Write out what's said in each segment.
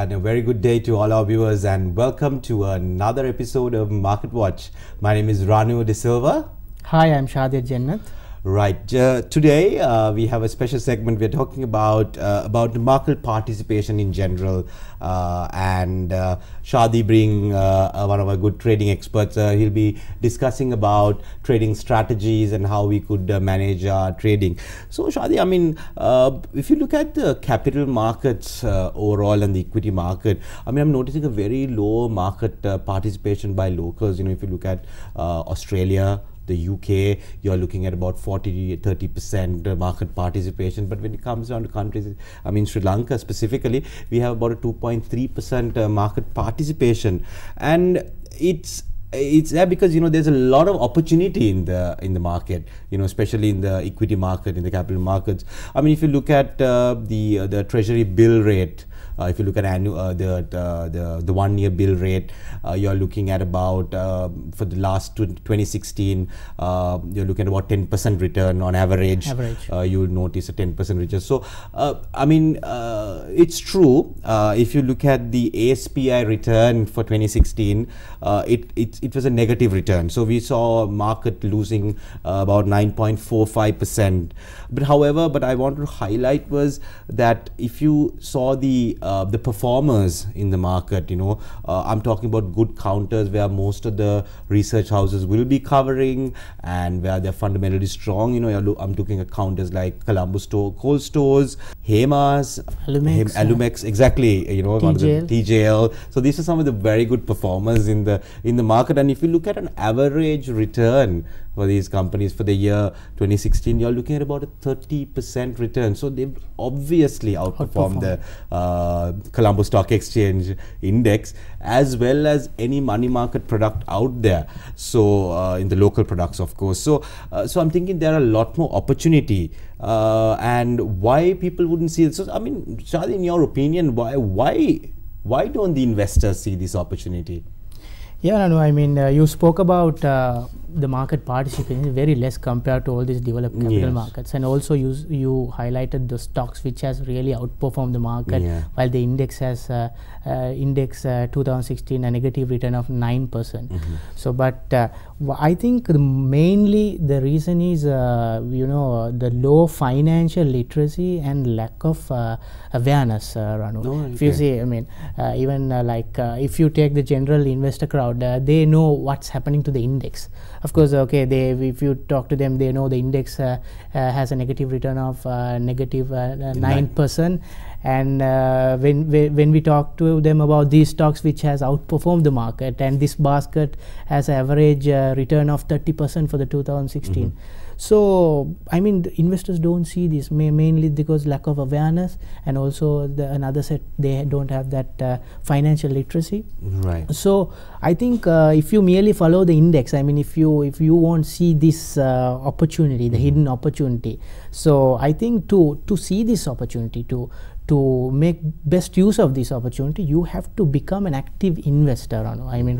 And a very good day to all our viewers, and welcome to another episode of Market Watch. My name is Ranu De Silva. Hi, I'm Shadir Jannat. Right. Uh, today uh, we have a special segment. We're talking about uh, about market participation in general, uh, and uh, Shadi being uh, one of our good trading experts, he'll be discussing about trading strategies and how we could manage our trading. So, Shadi, I mean, if you look at the capital markets overall and the equity market, I mean, I'm noticing a very low market participation by locals. You know, if you look at Australia the UK, you're looking at about 40 30% market participation. But when it comes down to countries, I mean, Sri Lanka specifically, we have about a 2.3% uh, market participation. And it's it's there because you know there's a lot of opportunity in the in the market you know especially in the equity market in the capital markets i mean if you look at uh, the uh, the treasury bill rate Uh, if you look at annual, uh, the, the, the one year bill rate, uh, you're looking at about, uh, for the last 2016, uh, you're looking at about 10% return on average. average. you'll notice a 10% return. So, I mean, it's true. if you look at the ASPI return for 2016, it, it, it was a negative return. So we saw market losing about 9.45%. But however, but I want to highlight was that if you saw the uh, the performers in the market, you know, uh, I'm talking about good counters where most of the research houses will be covering and where they're fundamentally strong. You know, I'm looking at counters like Colombo Store, Cold Stores, Hemas, Alumex, Hem, Alumex, exactly. You know, TJL. TJL. So these are some of the very good performers in the in the market. And if you look at an average return for these companies for the year 2016, you're looking at about a 30% return. So they've obviously outperformed, the uh, Colombo Stock Exchange index as well as any money market product out there. So uh, in the local products, of course. So uh, so I'm thinking there are a lot more opportunity. Uh, and why people wouldn't see it. So I mean, Shadi, in your opinion, why why why don't the investors see this opportunity? Yeah, no, I mean, uh, you spoke about uh, the market participation is very less compared to all these developed capital yes. markets, and also you you highlighted the stocks which has really outperformed the market, yeah. while the index has uh, uh index uh, 2016 a negative return of nine percent. Mm-hmm. So, but uh, I think mainly the reason is you know the low financial literacy and lack of awareness, Ranu. No, okay. If you see, I mean, even like if you take the general investor crowd uh, they know what's happening to the index of course okay they if you talk to them they know the index uh, uh, has a negative return of uh, negative 9% uh, and uh, when, when we talk to them about these stocks which has outperformed the market and this basket has average return of 30% for the 2016 mm-hmm so I mean, investors don't see this ma mainly because lack of awareness, and also the another set they don't have that uh, financial literacy. Right. So I think uh, if you merely follow the index, I mean, if you if you won't see this uh, opportunity, the mm -hmm. hidden opportunity. So I think to to see this opportunity to to make best use of this opportunity, you have to become an active investor. I mean,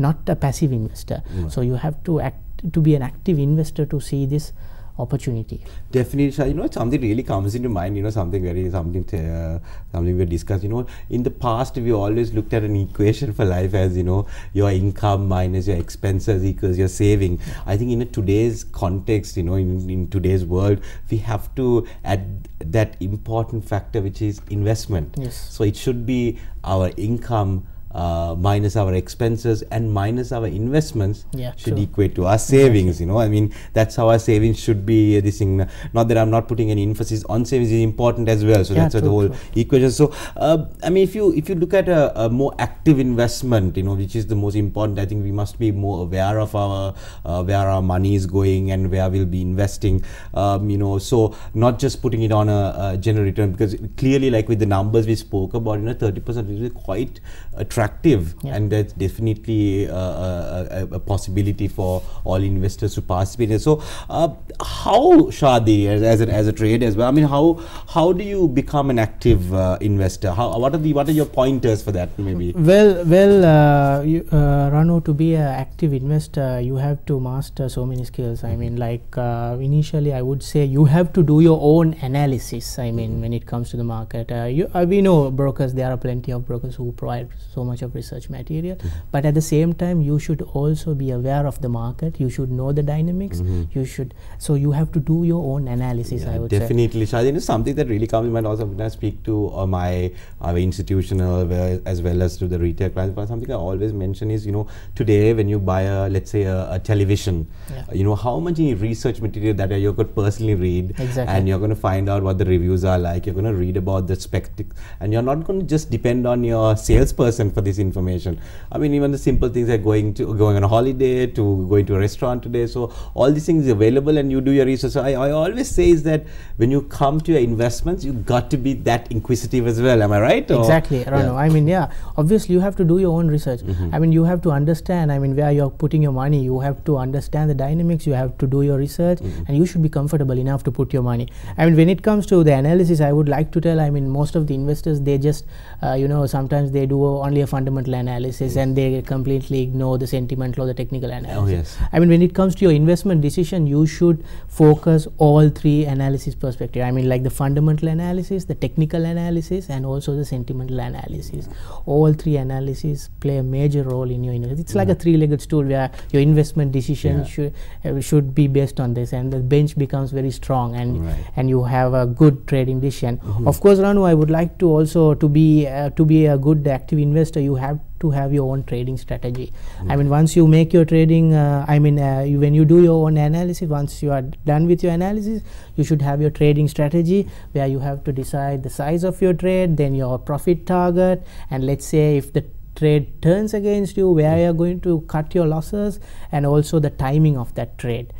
not a passive investor. Mm. So you have to act to be an active investor to see this opportunity. Definitely, you know, something really comes into mind. You know, something very something uh, something we discussed. You know, in the past we always looked at an equation for life as you know your income minus your expenses equals your saving. I think in today's context, you know, in, in today's world, we have to add that important factor which is investment. Yes. So it should be our income uh, minus our expenses and minus our investments yeah, should true. equate to our savings exactly. you know i mean that's how our savings should be this thing not that i'm not putting any emphasis on savings is important as well so yeah, that's true, the whole true. equation so uh, i mean if you if you look at a, a, more active investment you know which is the most important i think we must be more aware of our uh, where our money is going and where we'll be investing um, you know so not just putting it on a, a general return because clearly like with the numbers we spoke about you know 30% is quite attractive attractive Yeah. and that's definitely uh, a, a, a possibility for all investors to participate in. So, uh, how Shadi as, as, a, as a trader as well? I mean, how how do you become an active uh, investor? How what are the what are your pointers for that maybe? Well, well, uh, you, uh, Ranu, to be an active investor, you have to master so many skills. I mean, like uh, initially, I would say you have to do your own analysis. I mean, when it comes to the market, uh, you, uh, we know brokers. There are plenty of brokers who provide so much of research material, but at the same time, you should also be aware of the market. You should know the dynamics. You should. So you have to do your own analysis. I Yeah, would say. definitely, Shadi. It's something that really comes in mind also when I speak to uh, my uh, institutional as well as to the retail clients. But something I always mention is, you know, today when you buy a, let's say, a, a television, Yeah. you know, how much research material that you could personally read, Exactly. and you're going to find out what the reviews are like. You're going to read about the spectacle, and you're not going to just depend on your salesperson for this information. I mean, even the simple things like going to going on a holiday to going to a restaurant today. So all these things are available, and you do your research. So I, I always say is that when you come to your investments, you got to be that inquisitive as well. Am I right? Or- exactly Ranu. Yeah. i mean yeah obviously you have to do your own research i mean you have to understand i mean where you're putting your money you have to understand the dynamics you have to do your research and you should be comfortable enough to put your money i mean when it comes to the analysis i would like to tell i mean most of the investors they just uh, you know sometimes they do only a fundamental analysis and they completely ignore the sentimental or the technical analysis yes. I mean, when it comes to your investment decision, you should focus all three analysis perspective. I mean, like the fundamental analysis, the technical analysis, and also the sentimental analysis. All three analysis play a major role in your investment. It's like a three-legged stool where your investment decision Yeah. should uh, should be based on this, and the bench becomes very strong, and Right. and you have a good trading decision. Of course, Ranu, I would like to also to be uh, to be a good active investor, you have to have your own trading strategy. I mean, once you make your trading, uh, I mean, uh, you, when you do your own analysis, once you are done with your analysis, you should have your trading strategy where you have to decide the size of your trade, then your profit target, and let's say if the trade turns against you where you're going to cut your losses and also the timing of that trade.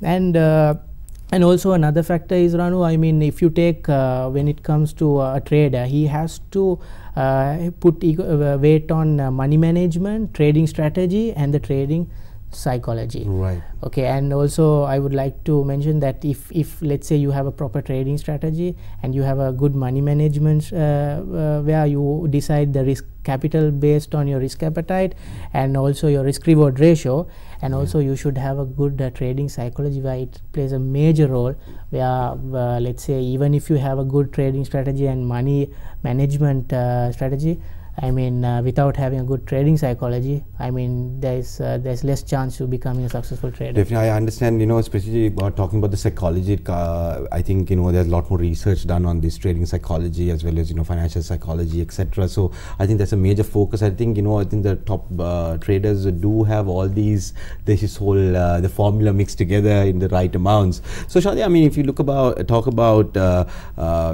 And uh, and also another factor is Ranu I mean if you take uh, when it comes to uh, a trader he has to uh, put uh, weight on uh, money management trading strategy and the trading psychology Right. okay and also i would like to mention that if if let's say you have a proper trading strategy and you have a good money management uh, uh, where you decide the risk capital based on your risk appetite and also your risk reward ratio and also you should have a good uh, trading psychology where it plays a major role where uh, let's say even if you have a good trading strategy and money management uh, strategy I mean, uh, without having a good trading psychology, I mean, there's uh, there's less chance to becoming a successful trader. Definitely, I understand. You know, especially about talking about the psychology. Uh, I think you know there's a lot more research done on this trading psychology as well as you know financial psychology, etc. So I think that's a major focus. I think you know I think the top uh, traders do have all these this whole uh, the formula mixed together in the right amounts. So Shadi, I mean, if you look about talk about uh,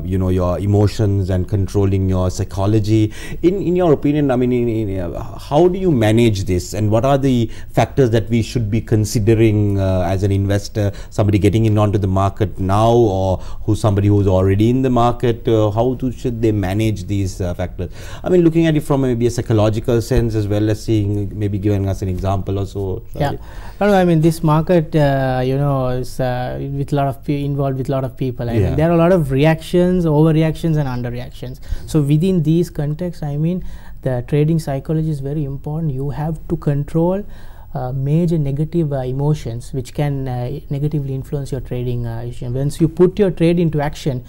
you know your emotions and controlling your psychology in in your opinion, I mean, in, in, uh, how do you manage this, and what are the factors that we should be considering uh, as an investor, somebody getting in onto the market now, or who's somebody who's already in the market? Uh, how do, should they manage these uh, factors? I mean, looking at it from maybe a psychological sense as well as seeing maybe giving us an example or so. Yeah, no, I mean this market, uh, you know, is uh, with a lot of pe- involved with a lot of people. I Yeah. mean, there are a lot of reactions, overreactions, and underreactions. So within these contexts, I mean, the trading psychology is very important. You have to control. Uh, major negative uh, emotions which can uh, negatively influence your trading uh, action. Once you put your trade into action,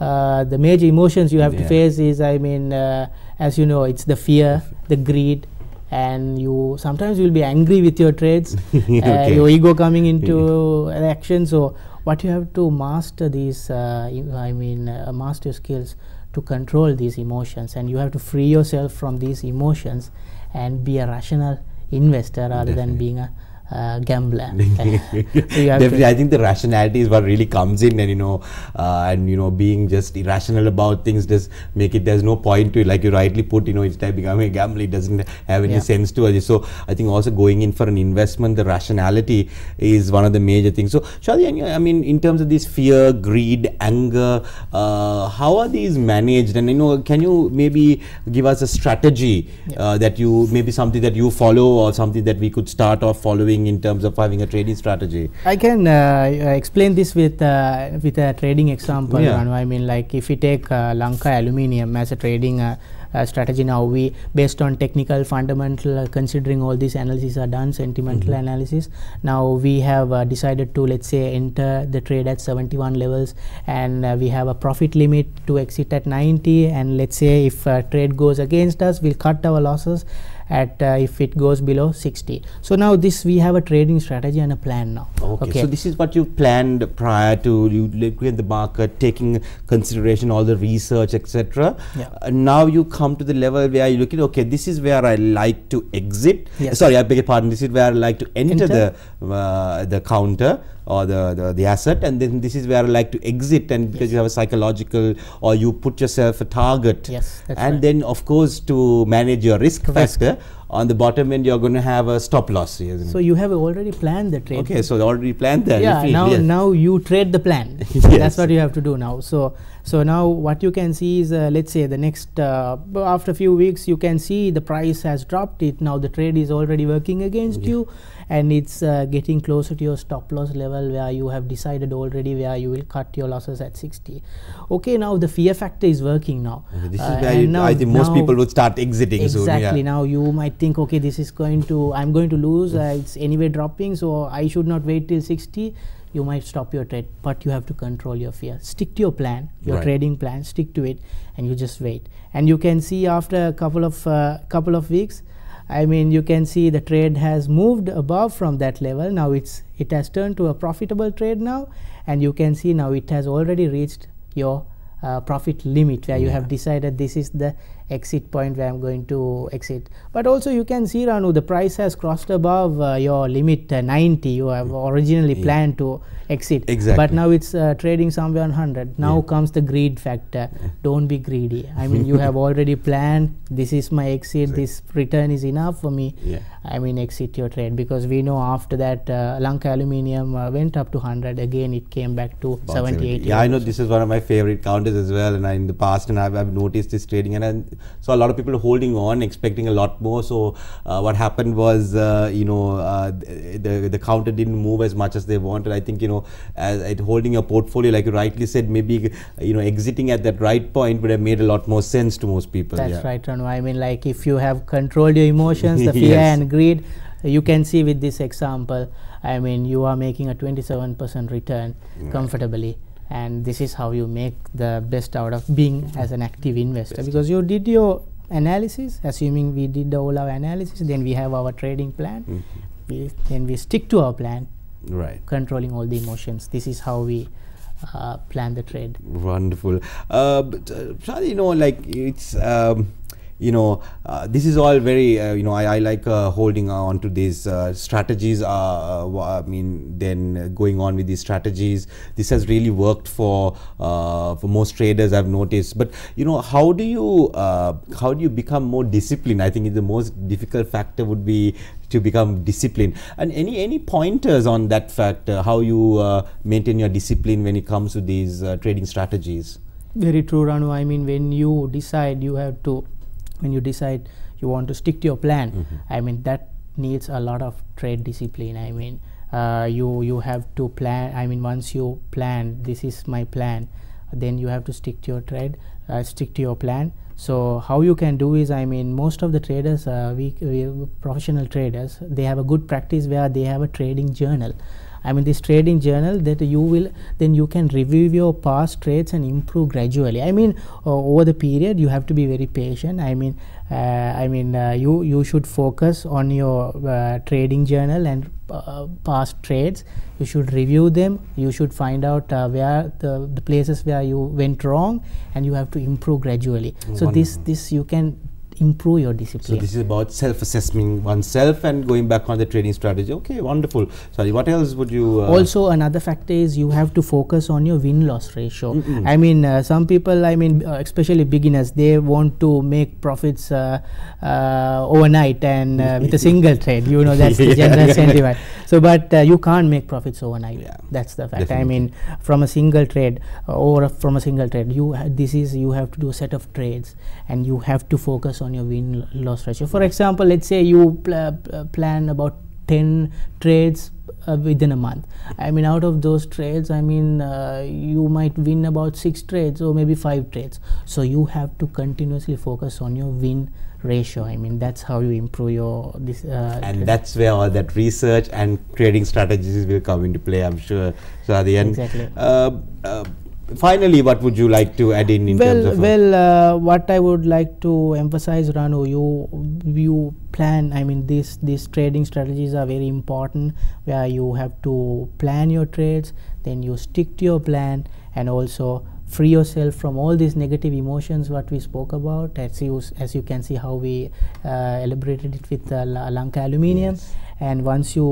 uh, the major emotions you have to face is, I mean, uh, as you know, it's the fear, the greed, and you sometimes you will be angry with your trades uh, Okay. your ego coming into action so what you have to master these uh, i mean uh, master skills to control these emotions and you have to free yourself from these emotions and be a rational investor rather than being a uh, gambler. So you have to- Definitely, I think the rationality is what really comes in, and you know, uh, and you know, being just irrational about things does make it. There's no point to it. Like you rightly put, you know, it's like becoming a gambler. It doesn't have any Yeah. sense to it. So I think also going in for an investment, the rationality is one of the major things. So Shadi, I mean, in terms of this fear, greed, anger, uh, how are these managed? And you know, can you maybe give us a strategy uh, that you maybe something that you follow or something that we could start off following in terms of having a trading strategy? I can uh, explain this with uh, with a trading example. Yeah. I mean, like if we take uh, Lanka Aluminium as a trading uh, uh, strategy now, we based on technical, fundamental, uh, considering all these analyses are done, sentimental analysis. Now we have uh, decided to let's say enter the trade at 71 levels, and uh, we have a profit limit to exit at 90. And let's say if uh, trade goes against us, we'll cut our losses at uh, if it goes below 60 so now this we have a trading strategy and a plan now Okay, so this is what you planned prior to you looking at the market, taking consideration all the research, etc. Yeah. Uh, now you come to the level where you're looking, okay, this is where I like to exit. Yes. Sorry, I beg your pardon. This is where I like to enter, Enter. the uh, the counter or the, the the asset, and then this is where I like to exit. And because you have a psychological, or you put yourself a target. Yes, and right. then of course to manage your risk, Risk. factor. On the bottom end, you're going to have a stop loss. isn't it? so you have already planned the trade Okay, so already planned that. yeah now yes. now you trade the plan Yes. that's what you have to do now so so now what you can see is uh, let's say the next uh, after a few weeks you can see the price has dropped it now the trade is already working against you and it's uh, getting closer to your stop loss level where you have decided already where you will cut your losses at 60 okay now the fear factor is working now Okay, This Uh, is where you, now- I think most people would start exiting soon. exactly Yeah. now you might think okay this is going to i'm going to lose uh, it's anyway dropping so i should not wait till 60 you might stop your trade but you have to control your fear. Stick to your plan your Right. trading plan stick to it and you just wait. And you can see after a couple of uh, couple of weeks i mean you can see the trade has moved above from that level. Now it's it has turned to a profitable trade now and you can see now it has already reached your uh, profit limit where you have decided this is the exit point where I'm going to exit. But also you can see Ranu the price has crossed above uh, your limit uh, 90 you have originally planned to exit. But now it's uh, trading somewhere on 100 now Yeah. comes the greed factor. Don't be greedy. I mean you have already planned. This is my exit. This return is enough for me. Yeah. I mean exit your trade. Because we know after that uh, Lanka aluminium uh, went up to 100 again it came back to About 70 80 Yeah, I know this is one of my favorite counters as well, and I, in the past, and I've, I've noticed this trading, and I saw a lot of people are holding on, expecting a lot more. So uh, what happened was, uh, you know, uh, the the counter didn't move as much as they wanted. I think you know, as at holding a portfolio, like you rightly said, maybe you know, exiting at that right point would have made a lot more sense to most people. That's yeah. right, Ranu. I mean, like if you have controlled your emotions, the fear Yes. and greed, you can see with this example. I mean, you are making a 27% return comfortably, and this is how you make the best out of being as an active investor because you did your analysis. Assuming we did all our analysis, then we have our trading plan. Mm-hmm. We, then we stick to our plan, Right. controlling all the emotions. This is how we uh, plan the trade. Wonderful. Uh, but, uh, you know, like it's, um, you know, uh, this is all very, uh, you know, I, I like uh, holding on to these uh, strategies. Uh, uh, I mean, then going on with these strategies. This has really worked for for most traders. I've noticed. But you know, how do you how do you become more disciplined? I think the most difficult factor would be to become disciplined. And any any pointers on that factor? How you maintain your discipline when it comes to these trading strategies? Very true, Ranu. I mean, when you decide, you have to, when you decide you want to stick to your plan, Mm-hmm. I mean, that needs a lot of trade discipline. I mean, uh, you you have to plan. I mean, once you plan, this is my plan, then you have to stick to your trade, uh, stick to your plan. So how you can do is, I mean, most of the traders, uh, we, we professional traders, they have a good practice where they have a trading journal. I mean, this trading journal that you will then you can review your past trades and improve gradually. I mean, uh, over the period you have to be very patient. I mean, uh, I mean, uh, you you should focus on your uh, trading journal and uh, past trades. You should review them. You should find out uh, where the, the places where you went wrong, and you have to improve gradually. So this this you can improve your discipline. So this is about self-assessing oneself and going back on the trading strategy. Okay, wonderful. Sorry, what else would you? Uh, also another factor is you have to focus on your win loss ratio Mm-mm. i mean uh, some people i mean uh, especially beginners they want to make profits uh, uh, overnight and uh, with a single trade you know that's the general sentiment so but uh, you can't make profits overnight. Yeah, that's the fact. I mean from a single trade uh, or from a single trade you ha- this is you have to do a set of trades and you have to focus on your win loss ratio. For example let's say you pl- pl- plan about 10 trades uh, within a month. I mean out of those trades i mean uh, you might win about 6 trades or maybe 5 trades. So you have to continuously focus on your win ratio i mean that's how you improve your this uh, and that's where all that research and trading strategies will come into play. I'm sure. So at the end, Exactly. uh, uh, finally, what would you like to add in in terms well of? uh, well uh, what i would like to emphasize Ranu, you you plan i mean these these trading strategies are very important where you have to plan your trades then you stick to your plan and also free yourself from all these negative emotions what we spoke about as you as you can see how we uh, elaborated it with uh, La- lanka aluminium Yes. and once you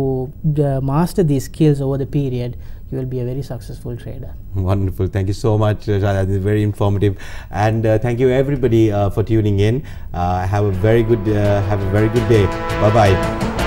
uh, master these skills over the period you will be a very successful trader Wonderful. Thank you so much, uh, Shada. Very informative, and uh, thank you everybody uh, for tuning in. Uh, have a very good uh, have a very good day. Bye bye.